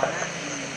からね。